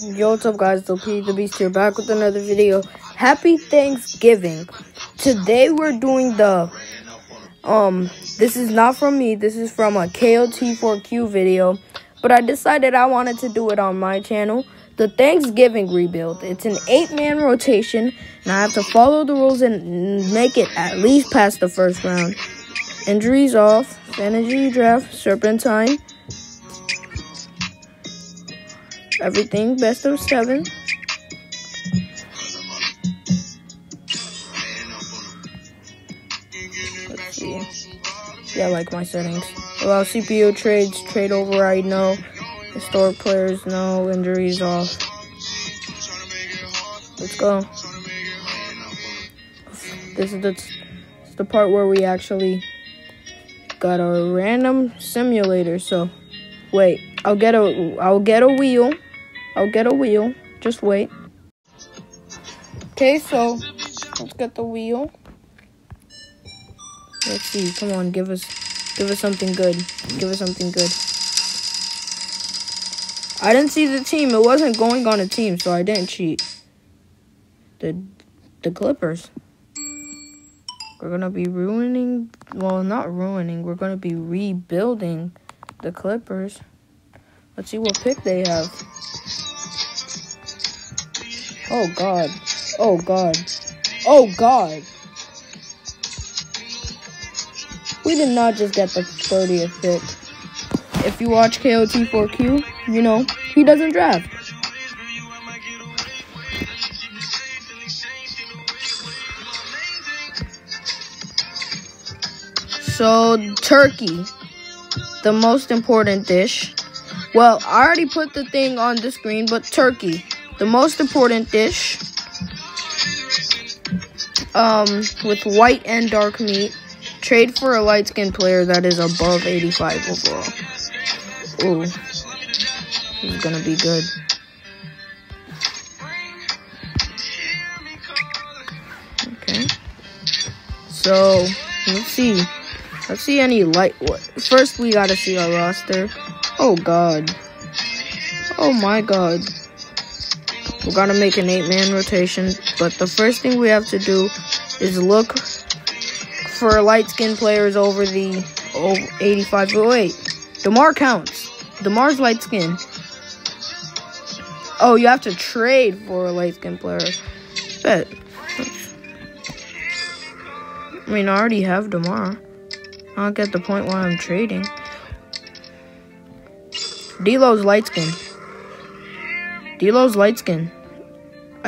Yo, what's up guys, the P the Beast here, back with another video. Happy Thanksgiving. Today we're doing the, um, this is not from me, this is from a KOT4Q video. But I decided I wanted to do it on my channel. The Thanksgiving rebuild. It's an 8-man rotation, and I have to follow the rules and make it at least past the first round. Injuries off, energy draft, serpentine. Everything best of seven. Let's see. Yeah, I like my settings. Allow CPU trades, trade override, no. Historic players, no. Injuries off. Let's go. This is the, the part where we actually got a random simulator. So, wait. I'll get a I'll get a wheel. I'll get a wheel. Just wait. Okay, so let's get the wheel. Let's see. Come on, give us give us something good. Give us something good. I didn't see the team. It wasn't going on a team, so I didn't cheat. The the Clippers. We're gonna be ruining well not ruining, we're gonna be rebuilding the Clippers. Let's see what pick they have. Oh god. Oh god. Oh god. We did not just get the 30th pick. If you watch KOT4Q, you know, he doesn't draft. So, turkey. The most important dish. Well, I already put the thing on the screen, but turkey. The most important dish. Um, with white and dark meat. Trade for a light skinned player that is above 85 overall. Ooh. This is gonna be good. Okay. So, let's see. Let's see any light. First, we gotta see our roster. Oh, God. Oh, my God. We're gonna make an eight-man rotation, but the first thing we have to do is look for light-skinned players over the over 85. Oh, wait. DeMar counts. DeMar's light skin. Oh, you have to trade for a light skinned player. Bet. I mean, I already have DeMar. I don't get the point why I'm trading. D'Lo's light skin. D'Lo's light skin.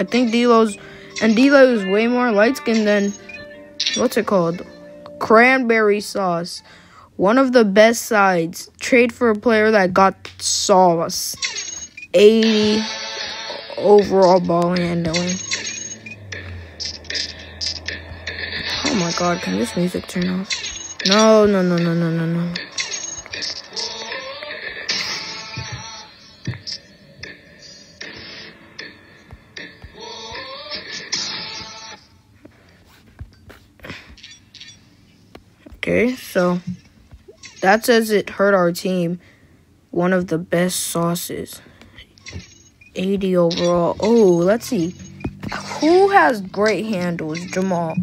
I think D'Lo's and D'Lo is way more light skin than what's it called? Cranberry sauce. One of the best sides. Trade for a player that got sauce. 80 overall ball handling. Oh my god, can this music turn off? No, no, no, no, no, no, no. Okay, so that says it hurt our team. One of the best sauces. 80 overall. Oh, let's see. Who has great handles? Jamal.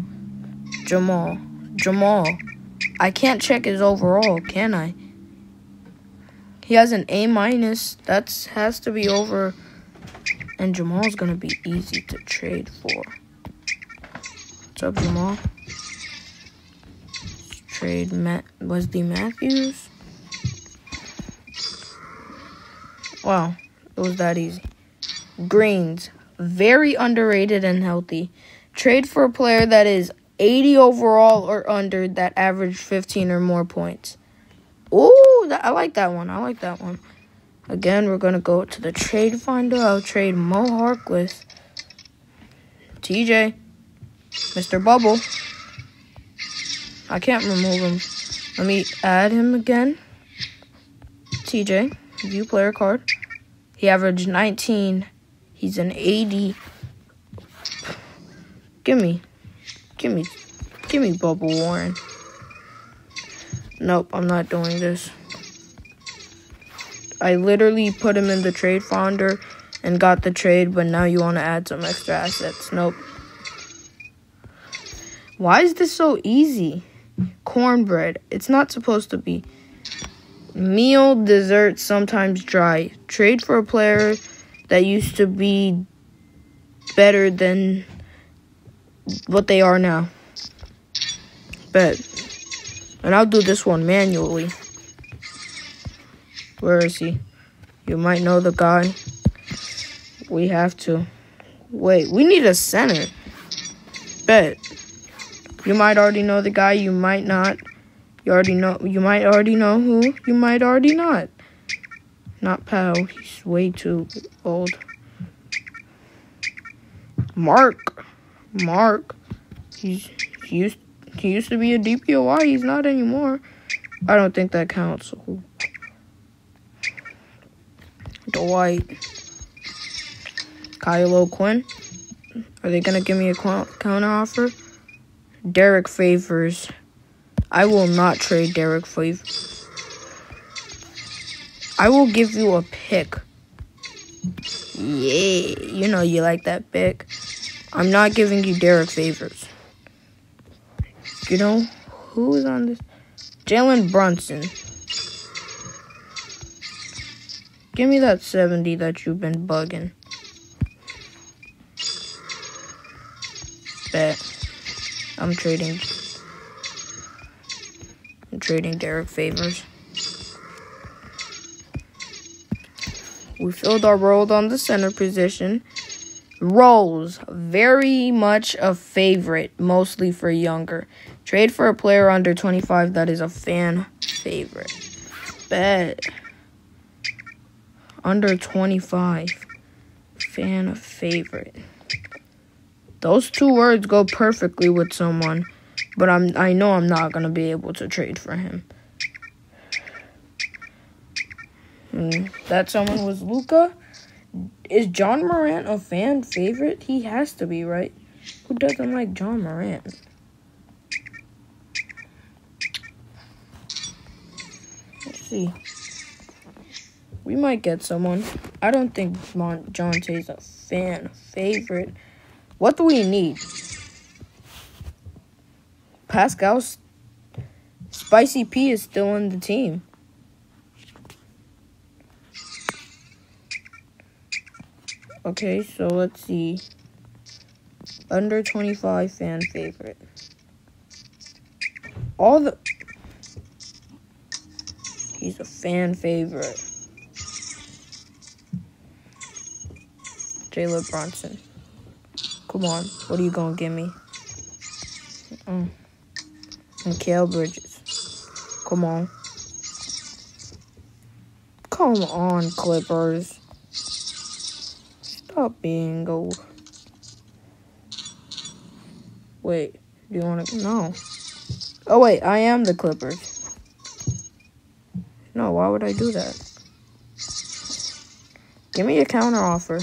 Jamal. Jamal. I can't check his overall, can I? He has an A minus. That has to be over. And Jamal's gonna be easy to trade for. What's up, Jamal? Trade Matt Wesley Matthews. Wow, it was that easy. Greens, very underrated and healthy. Trade for a player that is 80 overall or under that average 15 or more points. Ooh, I like that one. I like that one. Again, we're going to go to the trade finder. I'll trade Mo Harkless. TJ. Mr. Bubble. I can't remove him. Let me add him again. TJ, view player card. He averaged 19. He's an 80. Give me. Give me. Give me Bubble Warren. Nope, I'm not doing this. I literally put him in the trade finder and got the trade, but now you want to add some extra assets. Nope. Why is this so easy? Cornbread. It's not supposed to be. Meal, dessert, sometimes dry. Trade for a player that used to be better than what they are now. Bet. And I'll do this one manually. Where is he? You might know the guy. We have to. Wait, we need a center. Bet. You might already know the guy, you might not. You already know you might already know who, you might already not. Not Pal, he's way too old. Mark. Mark. He's he used he used to be a DPOY, he's not anymore. I don't think that counts. Dwight. Kyle O'Quinn. Are they gonna give me a counter offer? Derrick Favors. I will not trade Derrick Favors. I will give you a pick. Yeah, you know you like that pick. I'm not giving you Derrick Favors. You know who is on this? Jalen Brunson. Give me that 70 that you've been bugging. Bet. I'm trading. I'm trading Derrick Favors. We filled our role on the center position. Rose, very much a favorite, mostly for younger. Trade for a player under 25 that is a fan favorite. Bet. Under 25. Fan favorite. Those two words go perfectly with someone, but I'm I know I'm not gonna be able to trade for him. Mm, that someone was Luka. Is Ja Morant a fan favorite? He has to be, right? Who doesn't like Ja Morant? Let's see. We might get someone. I don't think Mon- John Tay's a fan favorite. What do we need? Pascal's Spicy P is still on the team. Okay, so let's see. Under 25 fan favorite. All the. He's a fan favorite. Jalen Brunson. Come on. What are you going to give me? Mm. Mikal Bridges. Come on. Come on, Clippers. Stop being gold. Wait, do you want to? No. Oh, wait, I am the Clippers. No, why would I do that? Give me a counter offer.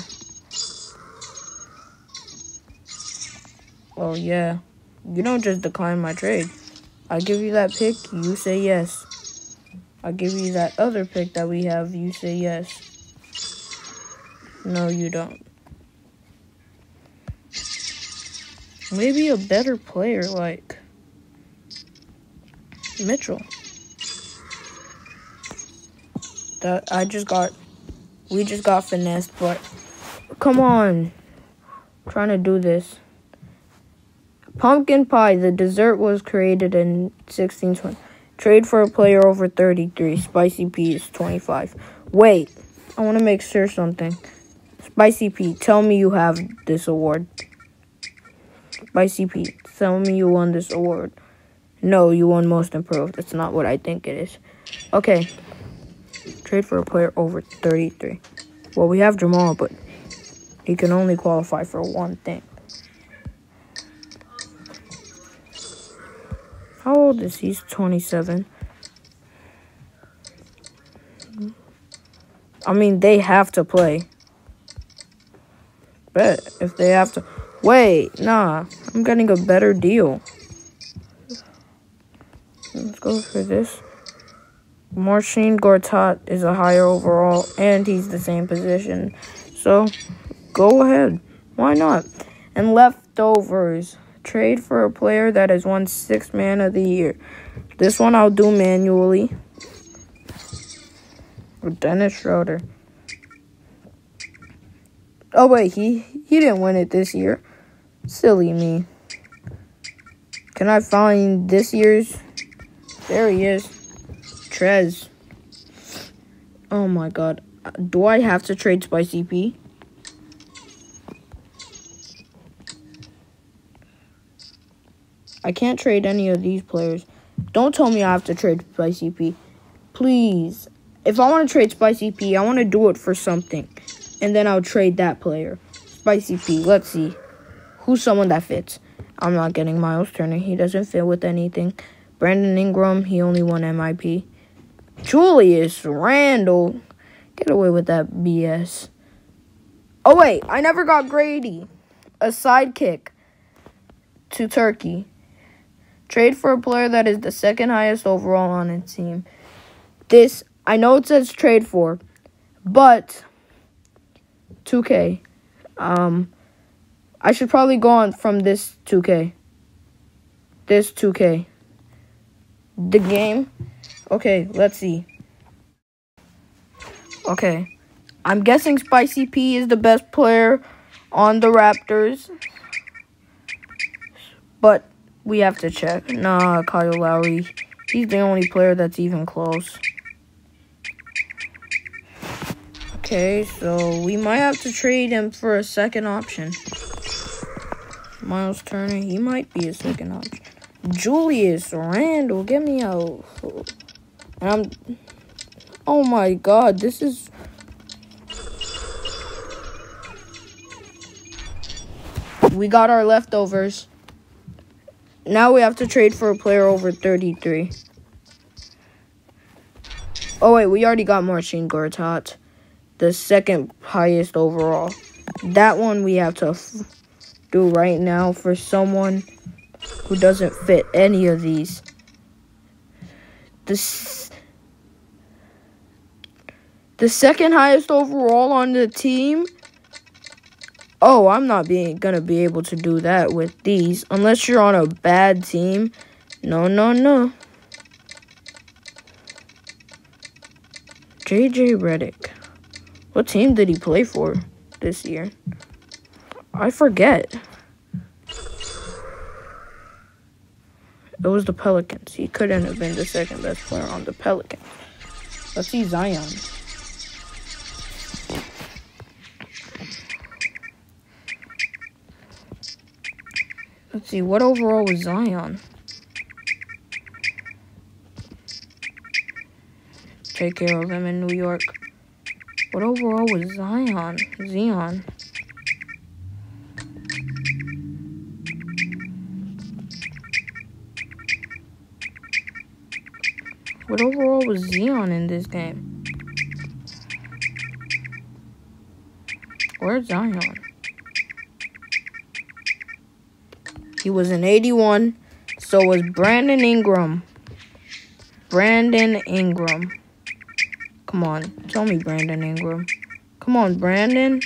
Oh, yeah. You don't just decline my trade. I give you that pick, you say yes. I give you that other pick that we have, you say yes. No, you don't. Maybe a better player like Mitchell. That I just got we just got finessed, but come on. I'm trying to do this. Pumpkin pie. The dessert was created in 1620. Trade for a player over 33. Spicy P is 25. Wait, I want to make sure something. Spicy P, tell me you have this award. Spicy P, tell me you won this award. No, you won most improved. That's not what I think it is. Okay. Trade for a player over 33. Well, we have Jamal, but he can only qualify for one thing. How old is he? He's 27. I mean, they have to play. Bet if they have to. Wait, nah. I'm getting a better deal. Let's go for this. Marcin Gortat is a higher overall, and he's the same position. So, go ahead. Why not? And leftovers. Trade for a player that has won six man of the year. This one I'll do manually. With Dennis Schroeder. Oh wait, he he didn't win it this year. Silly me. Can I find this year's? There he is. Trez. Oh my god. Do I have to trade Spicy P? I can't trade any of these players. Don't tell me I have to trade Spicy P. Please. If I want to trade Spicy P, I want to do it for something. And then I'll trade that player. Spicy P. Let's see. Who's someone that fits? I'm not getting Miles Turner. He doesn't fit with anything. Brandon Ingram, he only won MIP. Julius Randle. Get away with that BS. Oh, wait. I never got Grady. A sidekick to Turkey. Trade for a player that is the second highest overall on its team. This, I know it says trade for, but 2K. Um, I should probably go on from this 2K. This 2K. The game. Okay, let's see. Okay. I'm guessing Spicy P is the best player on the Raptors. But we have to check. Nah, Kyle Lowry. He's the only player that's even close. Okay, so we might have to trade him for a second option. Miles Turner, he might be a second option. Julius Randle, get me out. I'm. Oh my god, this is. We got our leftovers. Now we have to trade for a player over 33. Oh, wait, we already got Marcin Gortat, the second highest overall. That one we have to do right now for someone who doesn't fit any of these. The, the second highest overall on the team Oh, I'm not being gonna be able to do that with these unless you're on a bad team. No, no, no. JJ Redick. What team did he play for this year? I forget. It was the Pelicans. He couldn't have been the second best player on the Pelicans. Let's see Zion. Let's see, what overall was Zion? Take care of him in New York. What overall was Zion? Zion. What overall was Zion in this game? Where's Zion? He was an 81. So was Brandon Ingram. Brandon Ingram. Come on. Tell me Brandon Ingram. Come on, Brandon.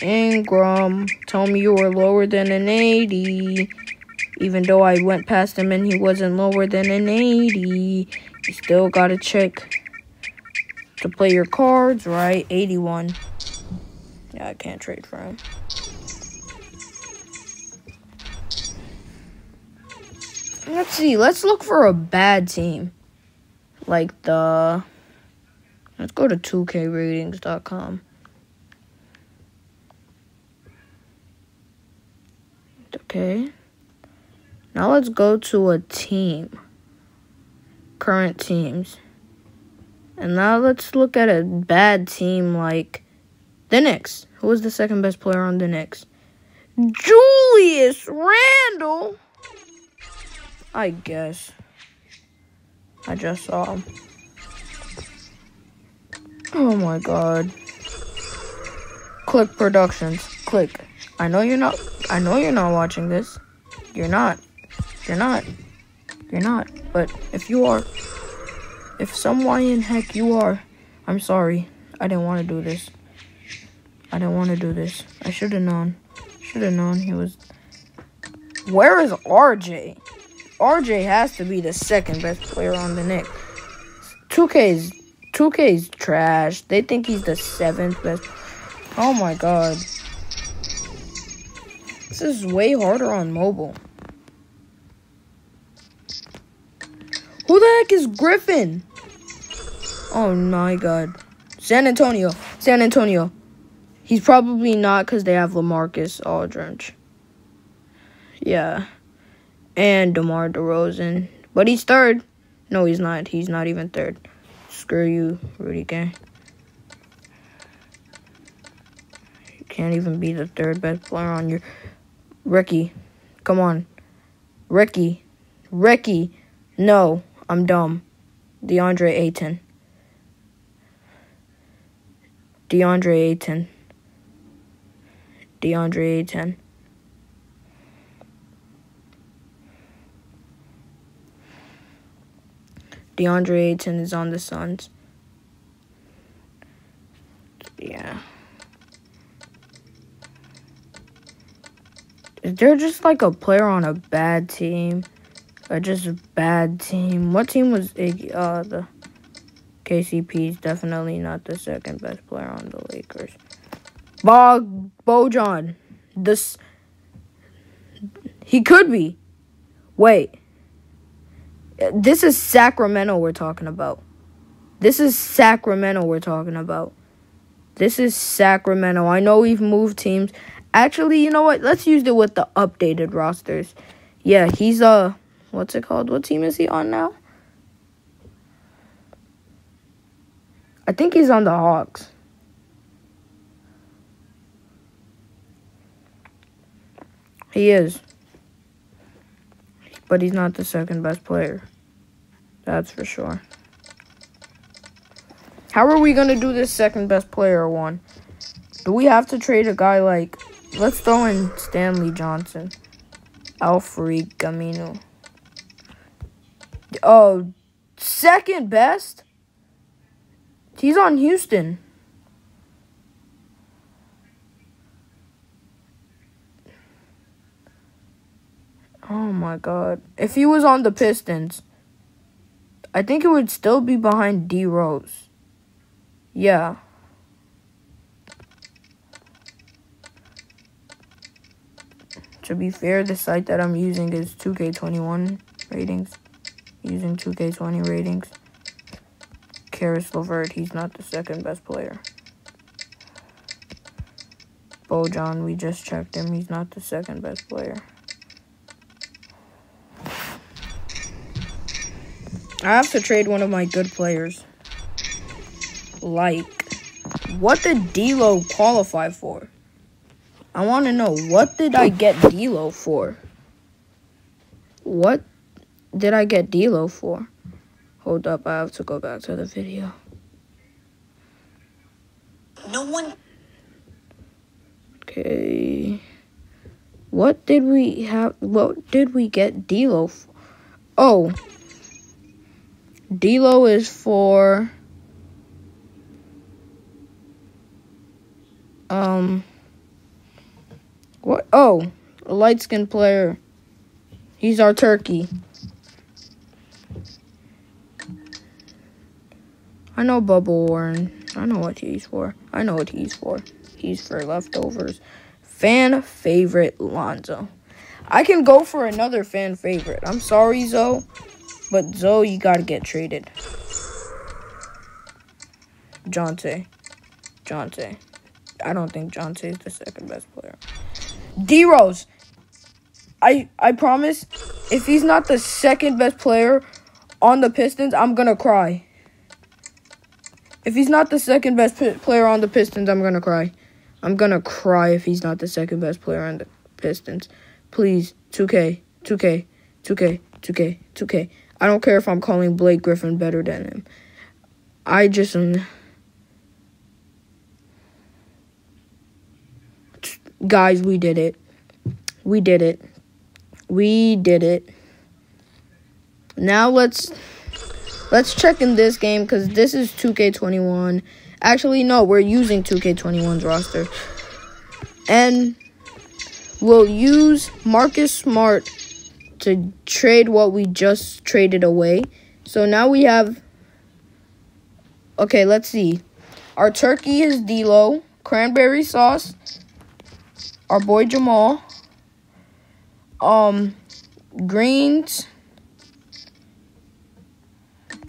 Ingram. Tell me you were lower than an 80. Even though I went past him and he wasn't lower than an 80. You still gotta check to play your cards, right? 81. Yeah, I can't trade for him. Let's see. Let's look for a bad team. Like the. Let's go to 2kratings.com. Okay. Now let's go to a team. Current teams. And now let's look at a bad team like the Knicks. Who was the second best player on the Knicks? Julius Randle. I guess. I just saw him. Oh my god. Click Productions. Click. I know you're not I know you're not watching this. You're not. You're not. You're not. But if you are If some Y in heck you are, I'm sorry. I didn't want to do this. I didn't want to do this. I should have known. Should have known he was. Where is RJ? RJ has to be the second best player on the Knicks. 2K's 2K's trash. They think he's the seventh best. Oh my god. This is way harder on mobile. Who the heck is Griffin? Oh my god. San Antonio. San Antonio. He's probably not because they have Lamarcus Aldridge. Yeah. And DeMar DeRozan. But he's third. No, he's not. He's not even third. Screw you, Rudy Gay. You can't even be the third best player on your... Ricky. Come on. Ricky. Ricky. No. I'm dumb. DeAndre Ayton. DeAndre Ayton. DeAndre Ayton. DeAndre Ayton is on the Suns. Yeah. Is there just like a player on a bad team? Or just a bad team. What team was Iggy? Uh, the KCP is definitely not the second best player on the Lakers. Bog Bojan. This he could be. Wait. This is Sacramento we're talking about. This is Sacramento we're talking about. This is Sacramento. I know we've moved teams. Actually, you know what? Let's use it with the updated rosters. Yeah, he's uh what's it called? What team is he on now? I think he's on the Hawks. He is. But he's not the second best player. That's for sure. How are we going to do this second best player one? Do we have to trade a guy like... Let's throw in Stanley Johnson. Al-Farouq Aminu. Oh, second best? He's on Houston. Oh my god. If he was on the Pistons, I think it would still be behind D Rose. Yeah. To be fair, the site that I'm using is 2K21 ratings using 2K20 ratings. Caris LeVert, he's not the second best player. Bojan, we just checked him. He's not the second best player. I have to trade one of my good players. Like, what did D'Lo qualify for? I want to know, what did I get D'Lo for? What did I get D'Lo for? Hold up, I have to go back to the video. No one. Okay. What did we have? What did we get D'Lo for? Oh. D'Lo is for. Um. What? Oh, a light skinned player. He's our turkey. I know Bubble Warren. I know what he's for. I know what he's for. He's for leftovers. Fan favorite Lonzo. I can go for another fan favorite. I'm sorry, Zoe. But Zoe, you gotta get traded. Jonte. Jonte. I don't think Jonte is the second best player. D Rose. I I promise if he's not the second best player on the Pistons, I'm gonna cry. If he's not the second best player on the Pistons, I'm to cry. I'm to cry if he's not the second best player on the Pistons. Please, 2K, 2K, 2K, 2K, 2K. I don't care if I'm calling Blake Griffin better than him. I just am. Guys, we did it. We did it. We did it. Now let's Let's check in this game because this is 2K21. Actually, no, we're using 2K21's roster. And we'll use Marcus Smart to trade what we just traded away. So now we have. Okay, let's see. Our turkey is D'Lo, cranberry sauce. Our boy Jamal. Um, greens.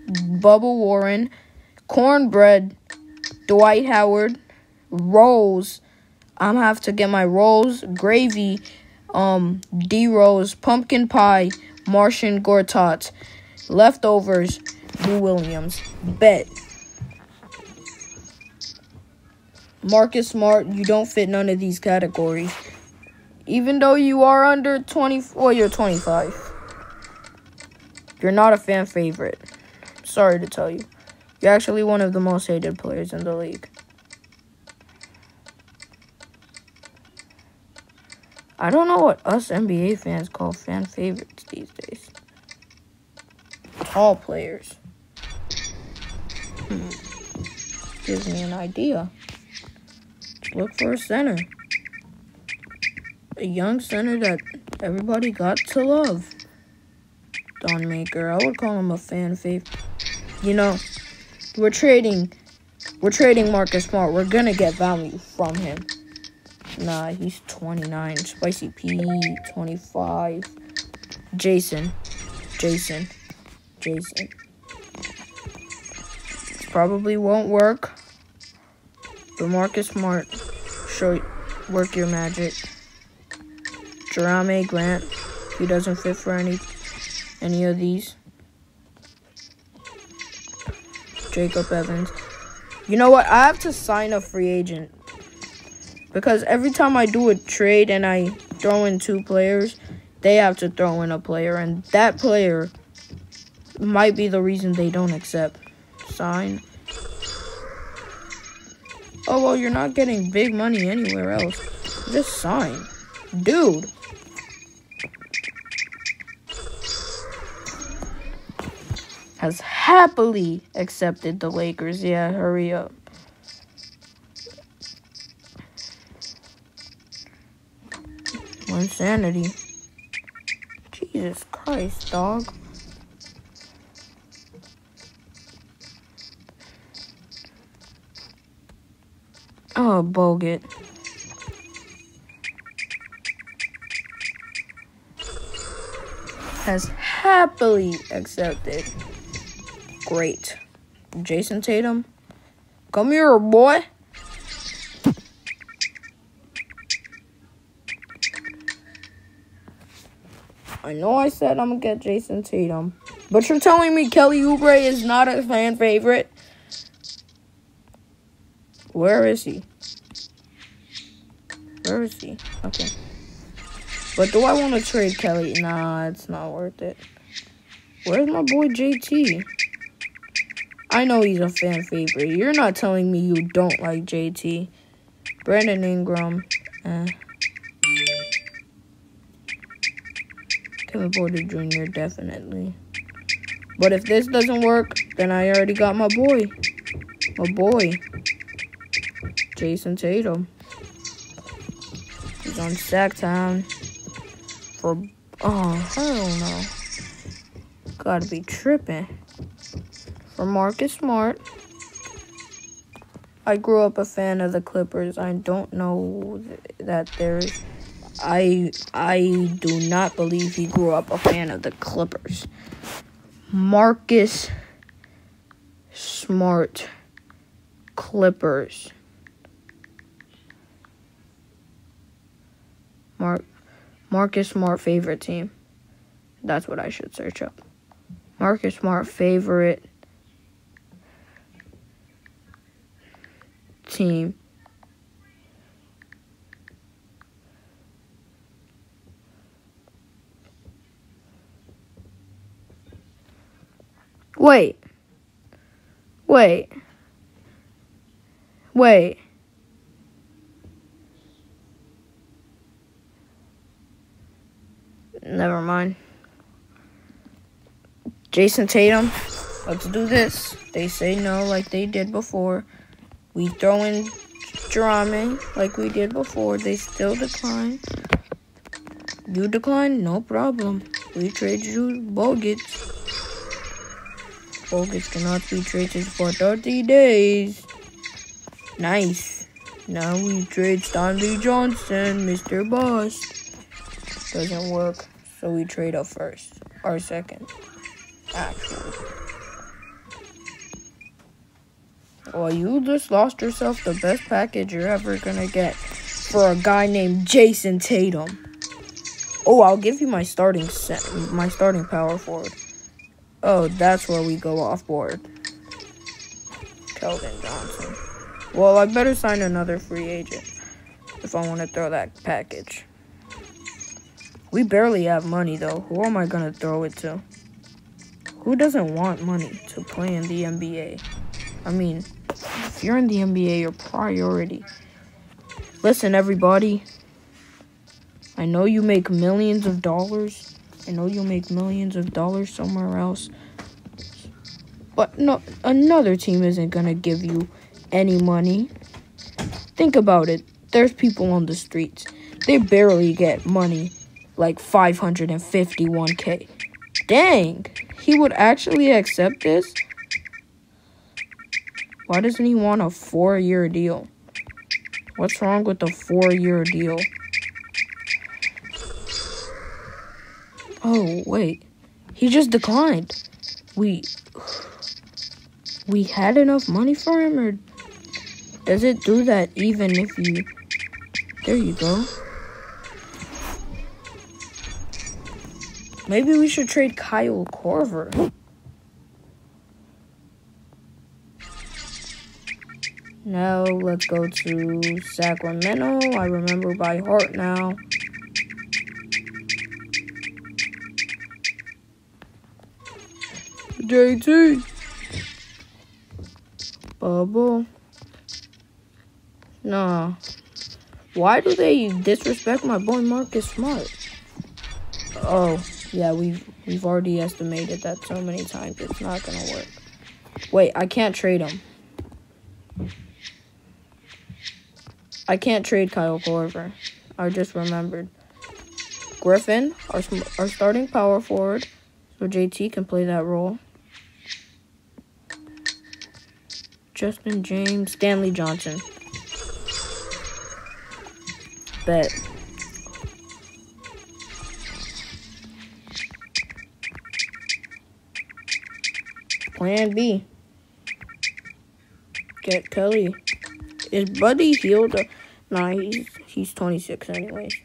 Bubba Warren, cornbread, Dwight Howard, rolls. I'm have to get my rolls, gravy, um, D Rose, pumpkin pie, Marcin Gortat, leftovers, Lou Williams. Bet. Marcus Smart, you don't fit none of these categories. Even though you are under 24, you're 25. You're not a fan favorite. Sorry to tell you. You're actually one of the most hated players in the league. I don't know what us NBA fans call fan favorites these days. Tall players. Hmm. Gives me an idea. Look for a center. A young center that everybody got to love. Thon Maker. I would call him a fan favorite. You know, we're trading we're trading Marcus Smart. We're gonna get value from him. Nah, he's 29. Spicy P, 25. Jayson. Jayson. Jayson. This probably won't work. But Marcus Smart, show work your magic. Jerami Grant, he doesn't fit for any any of these. Jacob Evans. You know what? I have to sign a free agent. Because every time I do a trade and I throw in two players, they have to throw in a player. And that player might be the reason they don't accept. Sign. Oh, well, you're not getting big money anywhere else. Just sign. Dude. Has happily accepted the Lakers. Yeah, hurry up. Insanity. Jesus Christ, dog. Oh, Bogut. Has happily accepted. Great. Jayson Tatum. Come here, boy. I know I said I'm gonna get Jayson Tatum. But you're telling me Kelly Oubre is not a fan favorite? Where is he? Where is he? Okay. But do I want to trade Kelly? Nah, it's not worth it. Where's my boy JT? I know he's a fan favorite. You're not telling me you don't like JT. Brandon Ingram. Eh. Kevin Porter Jr. definitely. But if this doesn't work, then I already got my boy. My boy. Jayson Tatum. He's on Sacktown for oh hell no. Gotta be tripping. For Marcus Smart. I grew up a fan of the Clippers. I don't know that there's I I do not believe he grew up a fan of the Clippers. Marcus Smart Clippers. Mark Marcus Smart favorite team. That's what I should search up. Marcus Smart favorite team. Wait. Wait. Wait. Never mind. Jayson Tatum. Let's do this. They say no like they did before. We throw in Jerami like we did before. They still decline. You decline? No problem. We trade you Bogits. Bogits cannot be traded for 30 days. Nice. Now we trade Stanley Johnson, Mr. Boss. Doesn't work, so we trade up first. Or second, actually. Well, you just lost yourself the best package you're ever gonna get for a guy named Jayson Tatum. Oh, I'll give you my starting set, my starting power forward. Oh, that's where we go off board. Keldon Johnson. Well, I better sign another free agent if I want to throw that package. We barely have money, though. Who am I going to throw it to? Who doesn't want money to play in the NBA? I mean, if you're in the NBA, your priority. Listen, everybody. I know you make millions of dollars. I know you'll make millions of dollars somewhere else. But no, another team isn't going to give you any money. Think about it. There's people on the streets. They barely get money, like 551k. Dang, he would actually accept this? Why doesn't he want a four year deal? What's wrong with a four year deal? Oh, wait. He just declined. We. We had enough money for him, or does it do that even if you. There you go. Maybe we should trade Kyle Korver. Now let's go to Sacramento. I remember by heart now. JT. Bubble. Nah. Why do they disrespect my boy Marcus Smart? Oh, yeah, we've we've already estimated that so many times. It's not gonna work. Wait, I can't trade him. I can't trade Kyle Korver. I just remembered. Griffin, our, our starting power forward, so JT can play that role. Justin James, Stanley Johnson. Bet. Plan B. Get Kelly. Is Buddy healed? Uh, nah, he's he's 26 anyways.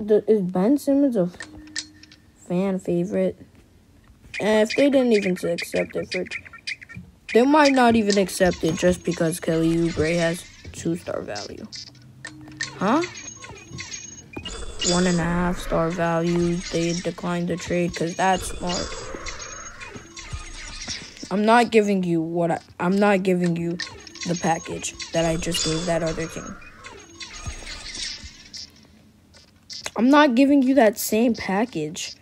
The, is Ben Simmons a fan favorite? And if they didn't even accept it for, they might not even accept it just because Kelly Oubre has two star value. Huh? One and a half star value. They declined the trade because that's smart. I'm not giving you what I, I'm not giving you the package that I just gave that other team. I'm not giving you that same package.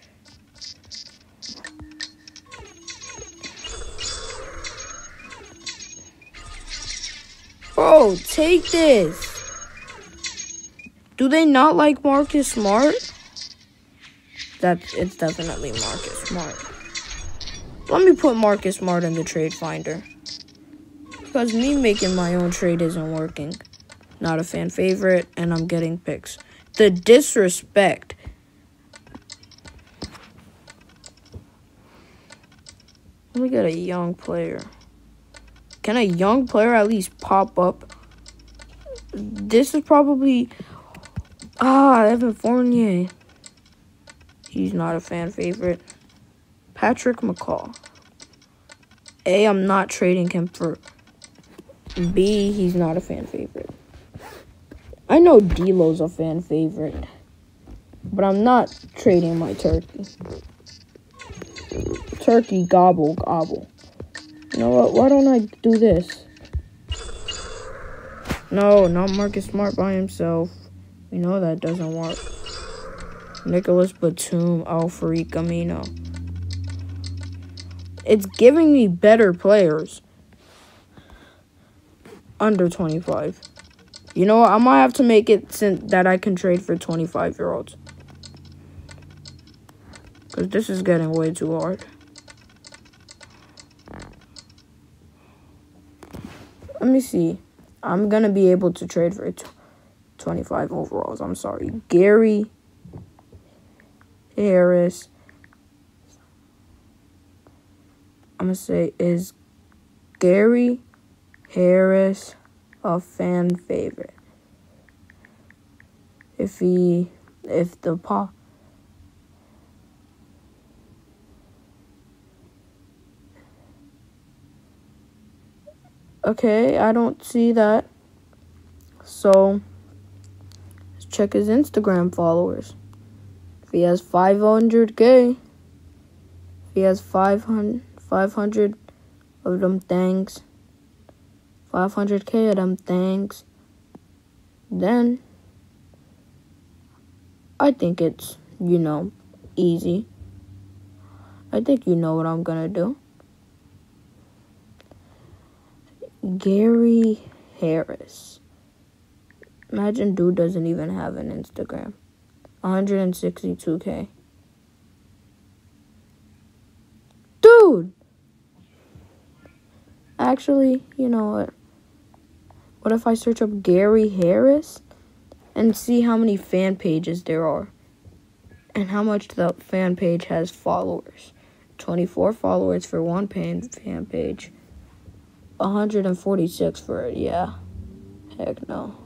Bro, take this. Do they not like Marcus Smart? That it's definitely Marcus Smart. Let me put Marcus Smart in the trade finder. Because me making my own trade isn't working. Not a fan favorite, and I'm getting picks. The disrespect. Let me get a young player. Can a young player at least pop up? This is probably... Ah, Evan Fournier. He's not a fan favorite. Patrick McCaw. A, I'm not trading him for. B, he's not a fan favorite. I know D'Lo's a fan favorite, but I'm not trading my turkey. Turkey gobble gobble. You know what? Why don't I do this? No, not Marcus Smart by himself. We know that doesn't work. Nicolas Batum, Alfred Camino. it's giving me better players under 25. You know what? I might have to make it since that I can trade for 25 year olds. Because this is getting way too hard. Let me see. I'm going to be able to trade for 25 overalls. I'm sorry. Gary Harris. I'm going to say, is Gary Harris a fan favorite? If he, if the pop, Okay, I don't see that. So, let's check his Instagram followers. If he has 500k, if he has 500, 500 of them things, 500k of them things, then I think it's, you know, easy. I think you know what I'm gonna do. Gary Harris. Imagine dude doesn't even have an Instagram. 162k. Dude! Actually, you know what? What if I search up Gary Harris and see how many fan pages there are? And how much the fan page has followers. 24 followers for one fan page. 146 for it, yeah. Heck no.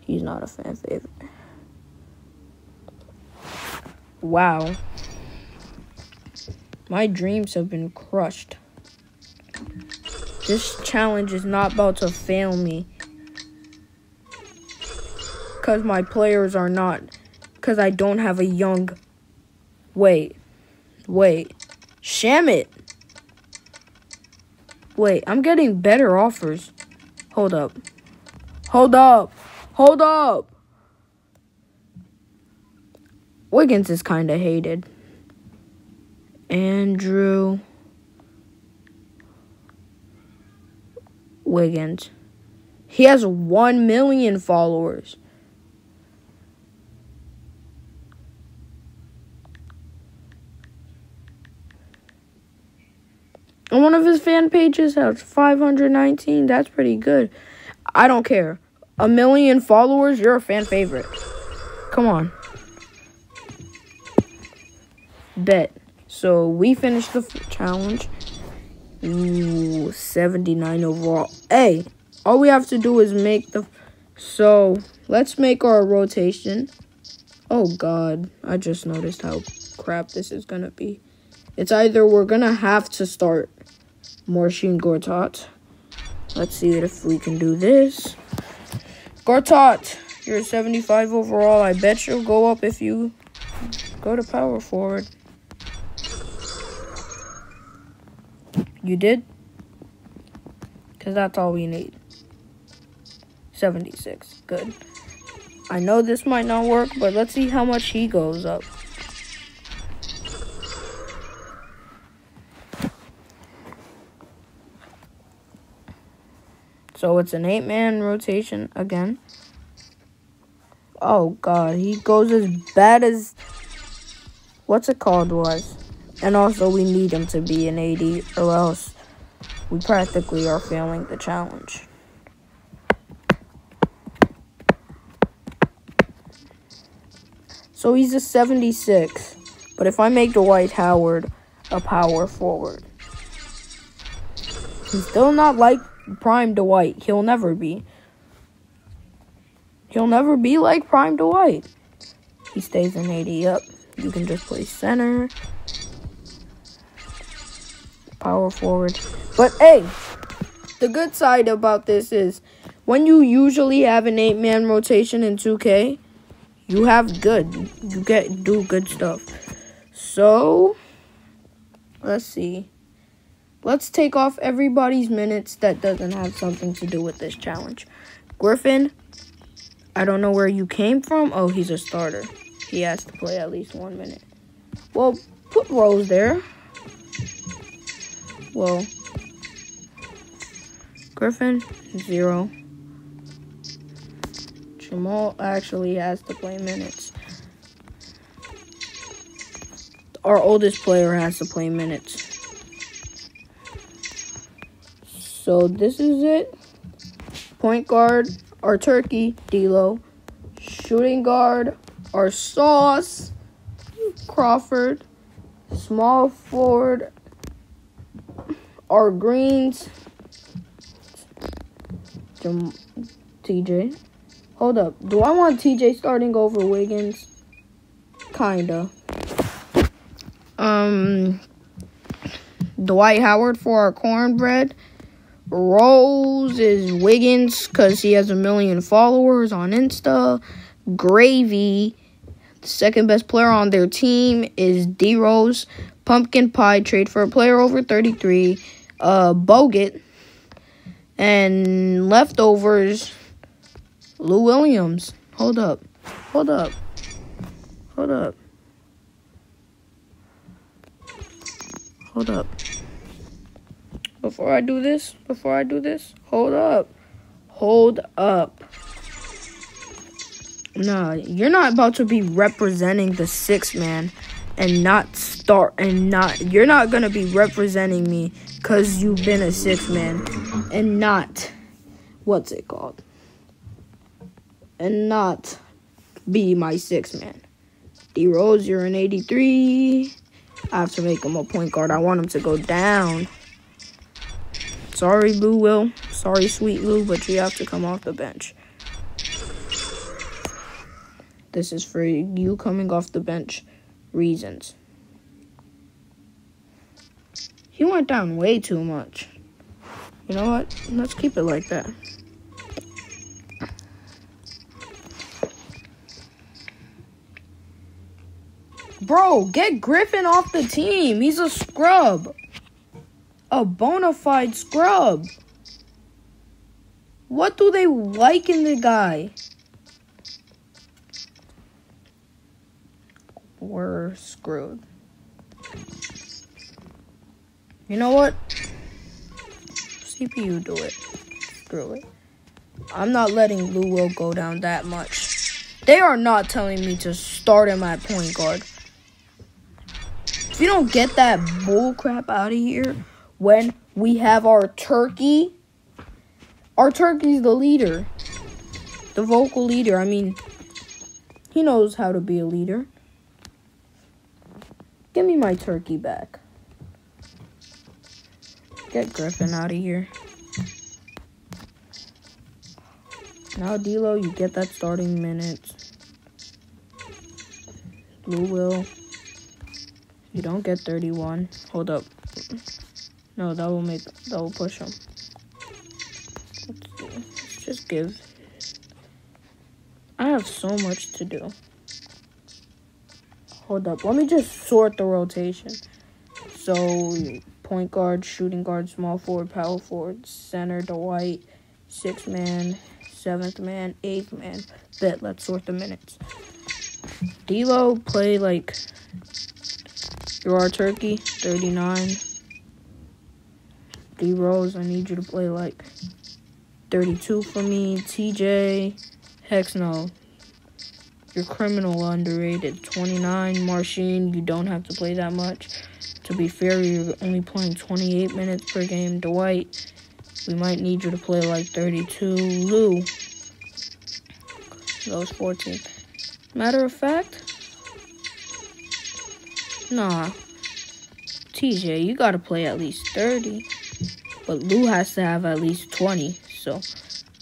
He's not a fan favorite. Wow. My dreams have been crushed. This challenge is not about to fail me. Because my players are not. Because I don't have a young. Wait. Wait. Shamit. Wait, I'm getting better offers. Hold up. Hold up. Hold up. Wiggins is kind of hated. Andrew Wiggins. He has 1 million followers. One of his fan pages has 519. That's pretty good. I don't care. A million followers, you're a fan favorite. Come on. Bet. So we finished the challenge. Ooh, 79 overall. Hey, all we have to do is make the. So let's make our rotation. Oh God, I just noticed how crap this is gonna be. It's either we're gonna have to start Marcin Gortat. Let's see if we can do this. Gortat, you're 75 overall. I bet you'll go up if you go to power forward. You did? Because that's all we need. 76. Good. I know this might not work, but let's see how much he goes up. So it's an eight man rotation again. Oh god, he goes as bad as what's it called was. And also we need him to be an 80 or else we practically are failing the challenge. So he's a 76. But if I make Dwight Howard a power forward, he's still not like Prime Dwight. He'll never be. He'll never be like Prime Dwight. He stays in 80 up. You can just play center. Power forward. But hey, the good side about this is when you usually have an eight man rotation in 2K, you have good. You get do good stuff. So let's see. Let's take off everybody's minutes that doesn't have something to do with this challenge. Griffin, I don't know where you came from. Oh, he's a starter. He has to play at least one minute. Well, put Rose there. Well, Griffin, zero. Jamal actually has to play minutes. Our oldest player has to play minutes. So this is it. Point guard, our turkey, D'Lo. Shooting guard, our sauce, Crawford. Small forward, our greens, TJ. Hold up. Do I want TJ starting over Wiggins? Kinda. Um, Dwight Howard for our cornbread. Rose is Wiggins because he has a million followers on Insta. Gravy, the second best player on their team, is D Rose. Pumpkin Pie trade for a player over 33. Uh, Bogut. And leftovers, Lou Williams. Hold up. Hold up. Hold up. Hold up. Before I do this, before I do this, hold up. Hold up. Nah, you're not about to be representing the six man and not start and not you're not gonna be representing me because you've been a six man and not what's it called and not be my six man d rose you're an 83 I have to make him a point guard. I want him to go down. Sorry, Lou Will. Sorry, sweet Lou, but you have to come off the bench. This is for you coming off the bench reasons. He went down way too much. You know what? Let's keep it like that. Bro, get Griffin off the team. He's a scrub. A bona fide scrub. What do they like in the guy? We're screwed. You know what? CPU do it. Screw it. I'm not letting Lou Will go down that much. They are not telling me to start him at point guard. If you don't get that bull crap out of here when we have our turkey, our turkey's the leader. The vocal leader. I mean, he knows how to be a leader. Give me my turkey back. Get Griffin out of here. Now, D'Lo, you get that starting minutes. Lou Will. You don't get 31. Hold up. No, that will make that will push him. Let's, let's just give. I have so much to do. Hold up. Let me just sort the rotation. So point guard, shooting guard, small forward, power forward, center, Dwight, six man, seventh man, eighth man. Bet. Let's sort the minutes. D'Lo play like are Turkey, 39. D Rose, I need you to play like 32 for me. TJ, hex no. You're criminal underrated. 29. Marcin, you don't have to play that much. To be fair, you're only playing 28 minutes per game. Dwight, we might need you to play like 32. Lou, those 14. Matter of fact, Nah. TJ, you gotta play at least 30. But Lou has to have at least 20. So,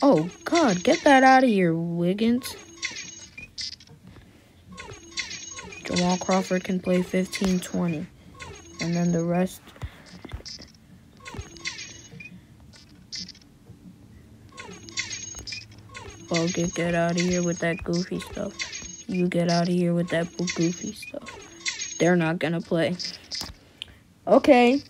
oh, God, get that out of here, Wiggins. Jamal Crawford can play 15 20. And then the rest. Well, get, get out of here with that goofy stuff. You get out of here with that goofy stuff they're not gonna play. Okay,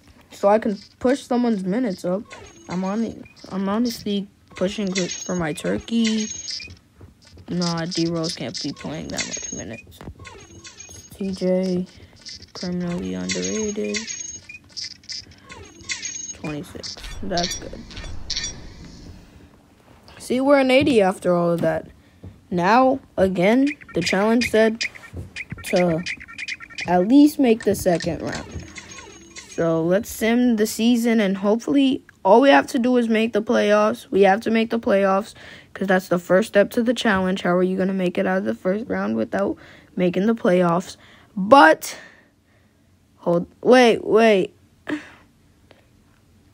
so I can push someone's minutes up. I'm on I'm honestly pushing for my turkey. Nah, D Rose can't be playing that much minutes. TJ, criminally underrated. 26. That's good. See, we're an 80 after all of that. Now, again, the challenge said to at least make the second round. So let's sim the season and hopefully all we have to do is make the playoffs. We have to make the playoffs because that's the first step to the challenge. How are you going to make it out of the first round without making the playoffs? But, hold, wait, wait.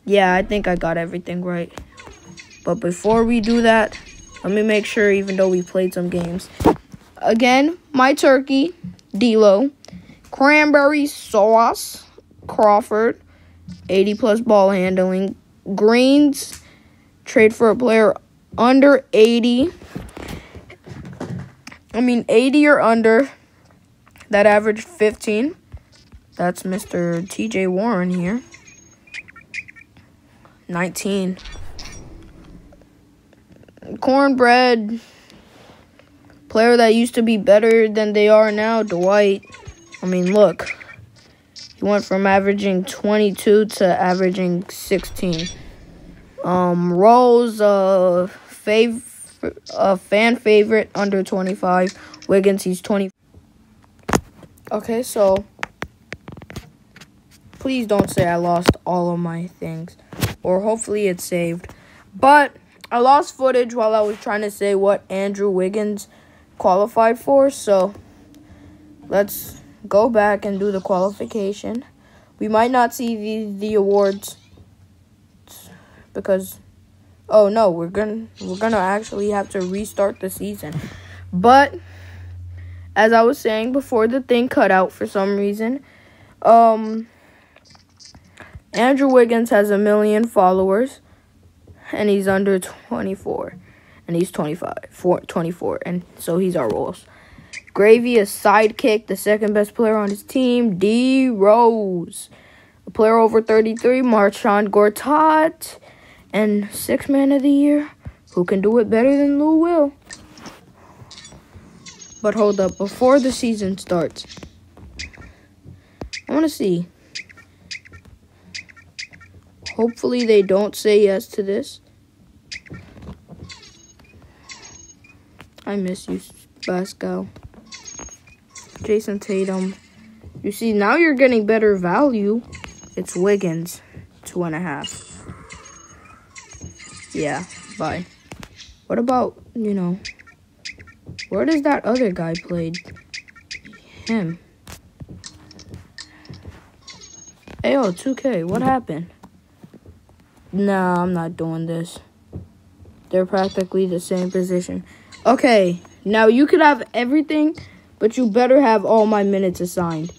Yeah, I think I got everything right. But before we do that, let me make sure, even though we played some games. Again, my turkey, D'Lo, cranberry sauce, Crawford, 80 plus ball handling, greens, trade for a player under 80. I mean, 80 or under. That averaged 15. That's Mr. TJ Warren here. 19. Cornbread. Player that used to be better than they are now, Dwight. I mean, look. He went from averaging 22 to averaging 16. Um, Rose, uh, fav- a fan favorite under 25. Wiggins, he's 20. Okay, so please don't say I lost all of my things, or hopefully it's saved. But I lost footage while I was trying to say what Andrew Wiggins qualified for, so let's go back and do the qualification. We might not see the the awards because oh no, we're gonna we're gonna actually have to restart the season. But as I was saying before the thing cut out for some reason, um Andrew Wiggins has a million followers and he's under 24 and he's 25 four, 24 and so he's our rules. Gravy, a sidekick, the second best player on his team, D Rose. A player over 33, Marcin Gortat. And six man of the year, who can do it better than Lou Will? But hold up, before the season starts, I want to see. Hopefully, they don't say yes to this. I miss you, Pascal. Jayson Tatum. You see, now you're getting better value. It's Wiggins, two and a half. Yeah, bye. What about, you know, where does that other guy played? Him. Ayo, 2K, what happened? Nah, I'm not doing this. They're practically the same position. Okay, now you could have everything, but you better have all my minutes assigned.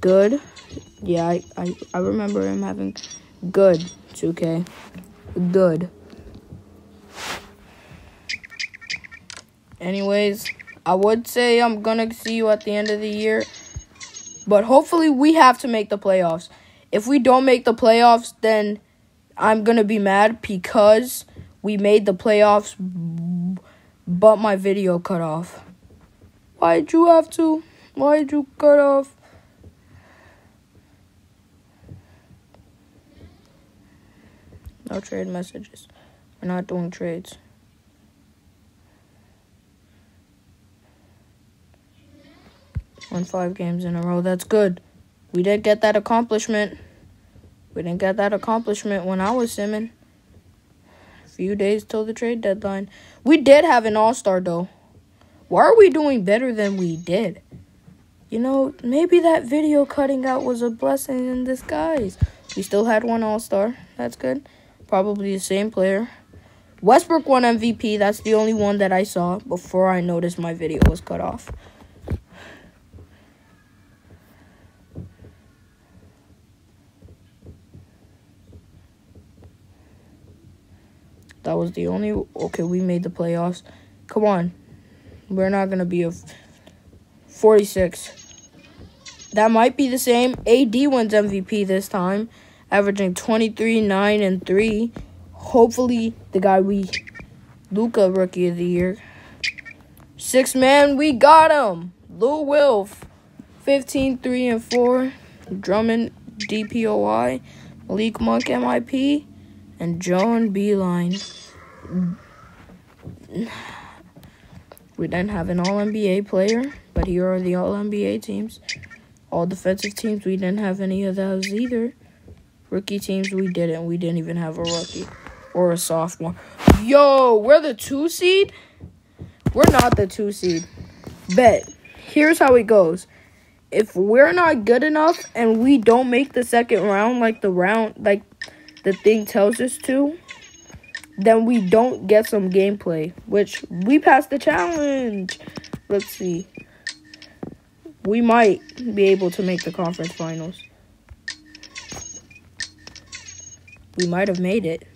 Good. Yeah, I, I, I remember him having good 2K. Good. Anyways, I would say I'm gonna see you at the end of the year. But hopefully we have to make the playoffs. If we don't make the playoffs, then I'm gonna be mad because we made the playoffs but my video cut off. Why'd you have to? Why'd you cut off? No trade messages. We're not doing trades. Won five games in a row. That's good. We didn't get that accomplishment. We didn't get that accomplishment when I was simming. Few days till the trade deadline. We did have an all star though. Why are we doing better than we did? You know, maybe that video cutting out was a blessing in disguise. We still had one all star. That's good. Probably the same player. Westbrook won MVP. That's the only one that I saw before I noticed my video was cut off. That was the only. Okay, we made the playoffs. Come on. We're not going to be a 46. That might be the same. AD wins MVP this time, averaging 23, 9, and 3. Hopefully, the guy we. Luka rookie of the year. Six man, we got him. Lou Will, 15, 3, and 4. Drummond, DPOY. Malik Monk MIP, and Joan Beeline. We didn't have an All NBA player, but here are the All NBA teams. All defensive teams, we didn't have any of those either. Rookie teams, we didn't. We didn't even have a rookie or a sophomore. Yo, we're the two seed? We're not the two seed. Bet. Here's how it goes. If we're not good enough and we don't make the second round like the round like the thing tells us to, then we don't get some gameplay, which we passed the challenge. Let's see. We might be able to make the conference finals. We might have made it.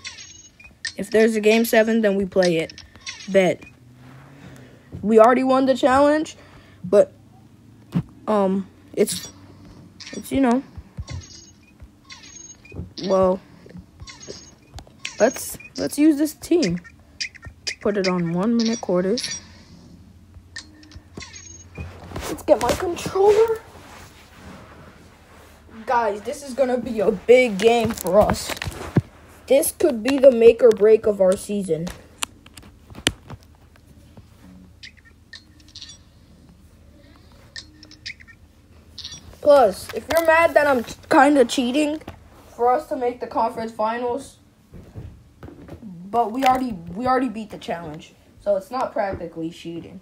If there's a game seven, then we play it. Bet. We already won the challenge, but um, it's it's you know, well, let's let's use this team. Put it on one minute quarters. Let's get my controller. Guys, this is gonna be a big game for us. This could be the make or break of our season. Plus, if you're mad that I'm kind of cheating for us to make the conference finals, but we already we already beat the challenge, so it's not practically seven.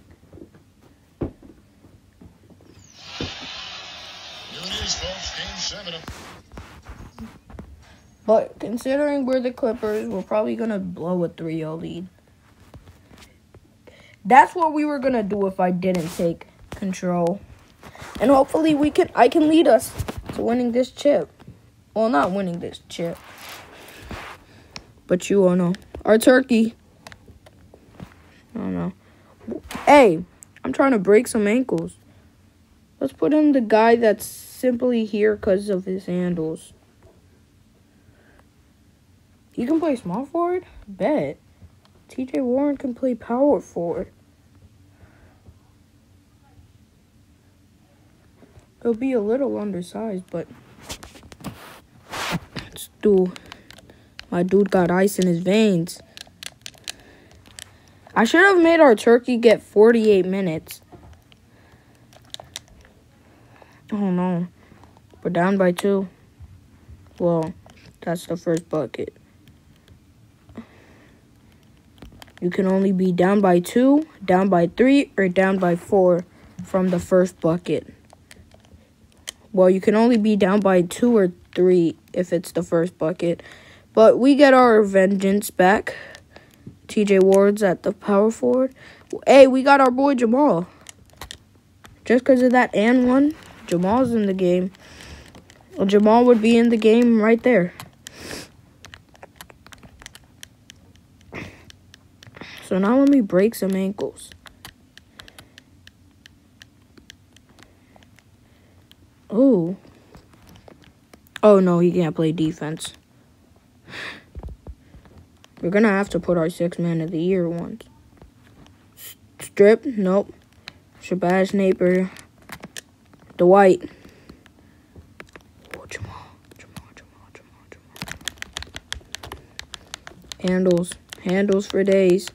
But considering we're the Clippers, we're probably gonna blow a 3-0 lead. That's what we were gonna do if I didn't take control. And hopefully we can I can lead us to winning this chip. Well not winning this chip. But you all know. Our turkey. I don't know. Hey, I'm trying to break some ankles. Let's put in the guy that's simply here because of his handles. He can play small forward? Bet. TJ Warren can play power forward. He'll be a little undersized, but let's do. My dude got ice in his veins. I should have made our turkey get 48 minutes. Oh no. We're down by two. Well, that's the first bucket. You can only be down by two, down by three, or down by four from the first bucket. Well, you can only be down by two or three if it's the first bucket. But we get our vengeance back. TJ Warren's at the power forward. Hey, we got our boy Jamal. Just because of that and one, Jamal's in the game. Well, Jamal would be in the game right there. So now let me break some ankles. Oh. Oh no, he can't play defense. We're gonna have to put our six man of the year ones. Strip, nope. Shabazz Napier. Dwight. Oh, Jamal. Jamal, Jamal, Jamal, Jamal. Handles. Handles for days.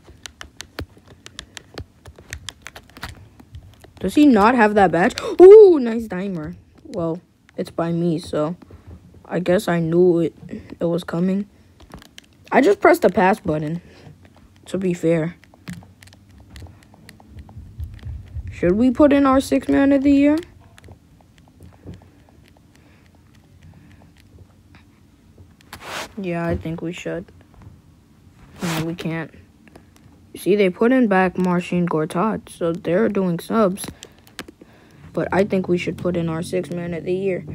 Does he not have that badge? Ooh, nice dimer. Well, it's by me, so I guess I knew it it was coming. I just pressed the pass button. To be fair. Should we put in our six man of the year? Yeah, I think we should. No, we can't. See, they put in back Marcin Gortat, so they're doing subs. But I think we should put in our six man of the year.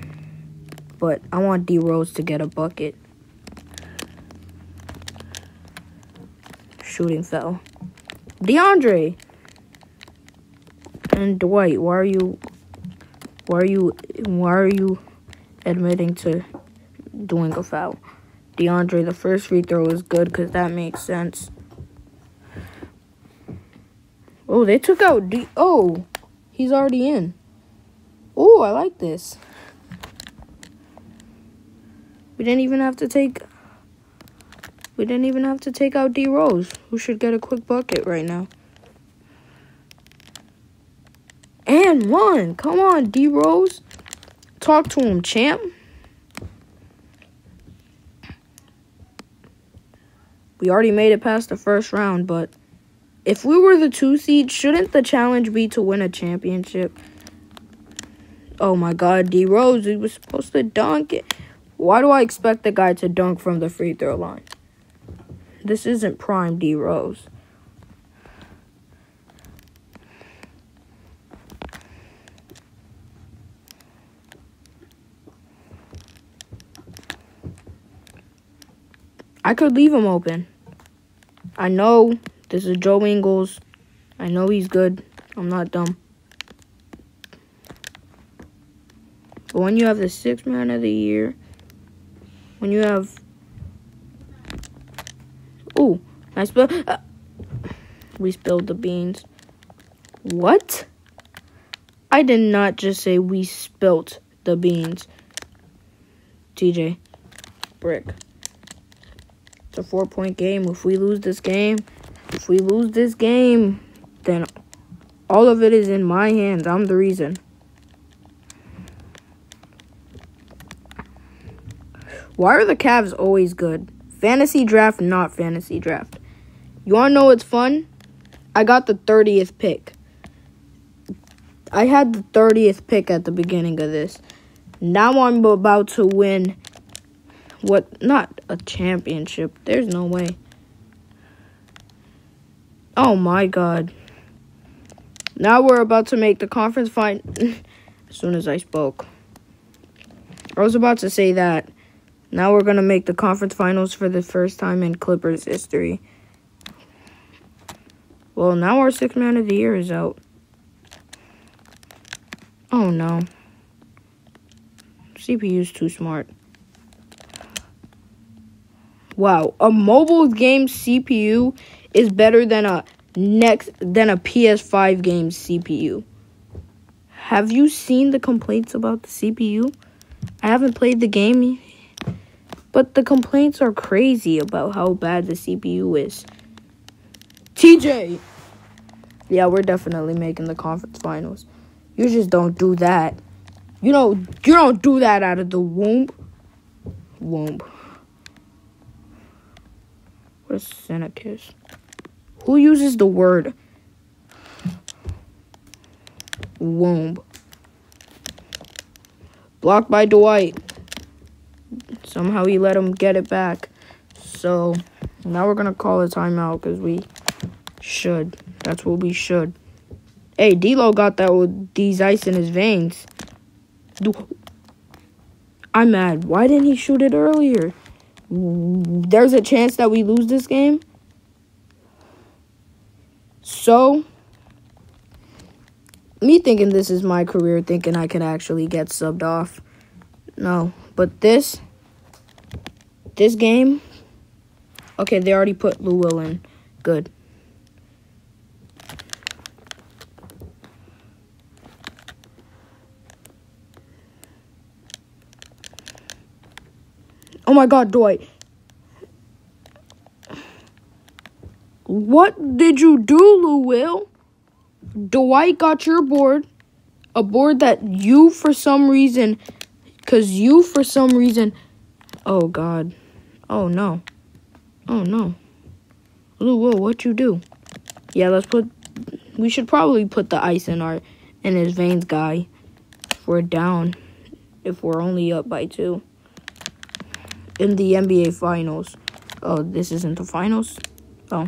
But I want D Rose to get a bucket. Shooting fell. DeAndre and Dwight, why are you why are you why are you admitting to doing a foul? DeAndre, the first free throw is good because that makes sense. Oh, they took out D. Oh, he's already in. Oh, I like this. We didn't even have to take. We didn't even have to take out D Rose, who should get a quick bucket right now. And one. Come on, D Rose. Talk to him, champ. We already made it past the first round, but if we were the two seed, shouldn't the challenge be to win a championship? Oh my god, D Rose, he was supposed to dunk it. Why do I expect the guy to dunk from the free throw line? This isn't prime D Rose. I could leave him open. I know this is Joe Ingles. I know he's good. I'm not dumb. But when you have the sixth man of the year, when you have. Ooh, I spilled. Uh, we spilled the beans. What? I did not just say we spilt the beans. TJ. Brick. It's a four point game. If we lose this game, if we lose this game, then all of it is in my hands. I'm the reason. Why are the Cavs always good? Fantasy draft, not fantasy draft. You want to know what's fun? I got the 30th pick. I had the 30th pick at the beginning of this. Now I'm about to win what? Not a championship. There's no way. Oh my god. Now we're about to make the conference final. as soon as I spoke. I was about to say that. Now we're going to make the conference finals for the first time in Clippers history. Well, now our sixth man of the year is out. Oh no. CPU's too smart. Wow, a mobile game CPU is better than a next than a PS5 game CPU. Have you seen the complaints about the CPU? I haven't played the game, but the complaints are crazy about how bad the CPU is. TJ. Yeah, we're definitely making the conference finals. You just don't do that. You know, you don't do that out of the womb. Womb. What is Senecus? Who uses the word womb? Blocked by Dwight. Somehow he let him get it back. So now we're gonna call a timeout because we should. That's what we should. Hey, D'Lo got that with these ice in his veins. I'm mad. Why didn't he shoot it earlier? there's a chance that we lose this game. So, me thinking this is my career, thinking I could actually get subbed off. No, but this, this game, okay, they already put Lou Will in. Good. Oh my god, Dwight. What did you do, Lou Will? Dwight got your board. A board that you, for some reason, because you, for some reason, oh god. Oh no. Oh no. Lou Will, what you do? Yeah, let's put, we should probably put the ice in our, in his veins guy. If we're down. If we're only up by two in the NBA Finals. Oh, this isn't the finals? Oh.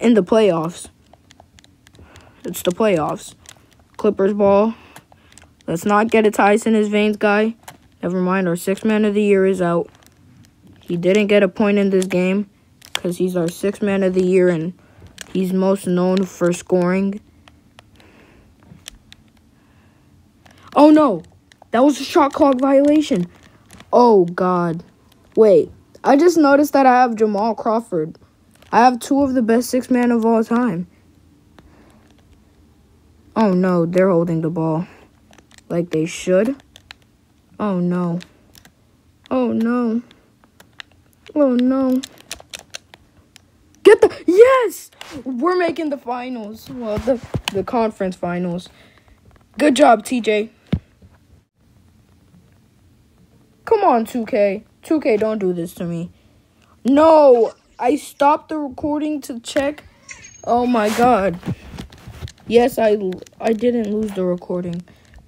In the playoffs. It's the playoffs. Clippers ball. Let's not get a Tice in his veins, guy. Never mind, our sixth man of the year is out. He didn't get a point in this game because he's our sixth man of the year and he's most known for scoring. Oh no! That was a shot clock violation. Oh, God. Wait, I just noticed that I have Jamal Crawford. I have two of the best six men of all time. Oh no, they're holding the ball. Like they should. Oh no. Oh no. Oh no. Get the yes! We're making the finals. Well, the the conference finals. Good job, TJ. Come on, 2K. 2K, don't do this to me. No, I stopped the recording to check. Oh my god. Yes, I I didn't lose the recording.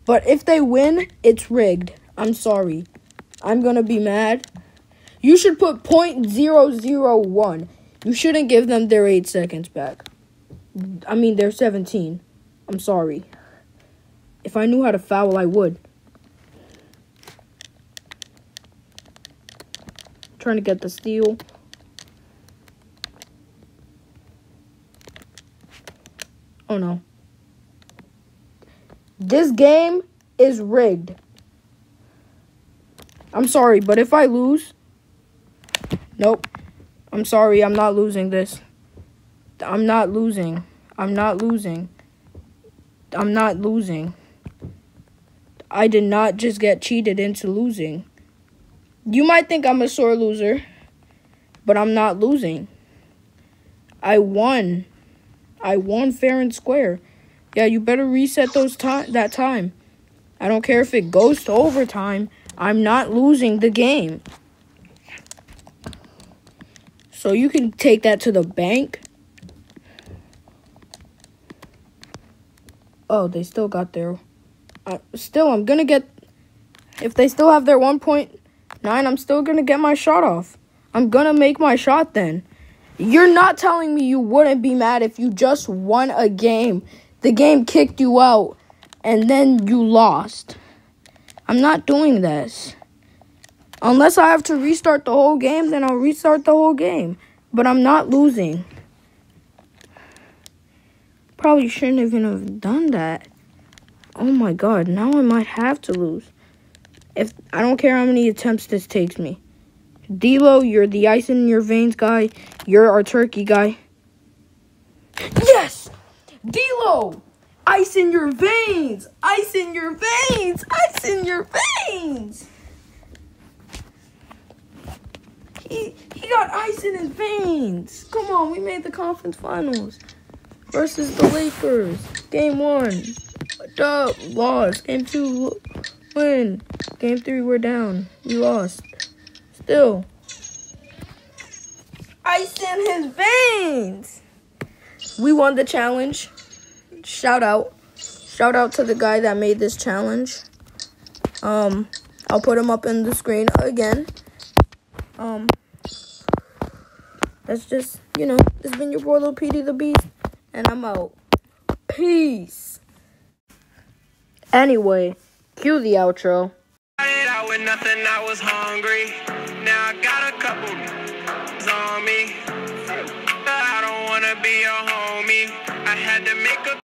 But if they win, it's rigged. I'm sorry. I'm going to be mad. You should put point zero zero one. You shouldn't give them their 8 seconds back. I mean, they're 17. I'm sorry. If I knew how to foul, I would. Trying to get the steal. Oh no. This game is rigged. I'm sorry, but if I lose, nope. I'm sorry, I'm not losing this. I'm not losing. I'm not losing. I'm not losing. I did not just get cheated into losing. You might think I'm a sore loser, but I'm not losing. I won. I won fair and square. Yeah, you better reset those time that time. I don't care if it goes to overtime. I'm not losing the game. So you can take that to the bank. Oh, they still got their. Uh, still, I'm gonna get. If they still have their 1.9, I'm still gonna get my shot off. I'm gonna make my shot then. You're not telling me you wouldn't be mad if you just won a game. The game kicked you out and then you lost. I'm not doing this. Unless I have to restart the whole game, then I'll restart the whole game. But I'm not losing. Probably shouldn't even have done that. Oh my god, now I might have to lose. If I don't care how many attempts this takes me. D'Lo, you're the ice in your veins guy. You're our turkey guy. Yes! D'Lo! Ice in your veins! Ice in your veins! Ice in your veins! He, he got ice in his veins. Come on, we made the conference finals. Versus the Lakers. Game one. Dub. Lost. Game two. Win. Game three, we're down. We lost. Still. Ice in his veins. We won the challenge. Shout out. Shout out to the guy that made this challenge. Um, I'll put him up in the screen again. Um, that's just, you know, it's been your boy Lil Petey the Beast, and I'm out. Peace. Anyway, cue the outro. Nothing, I was hungry. Now I got a couple on me. I don't wanna be homie. I had to make a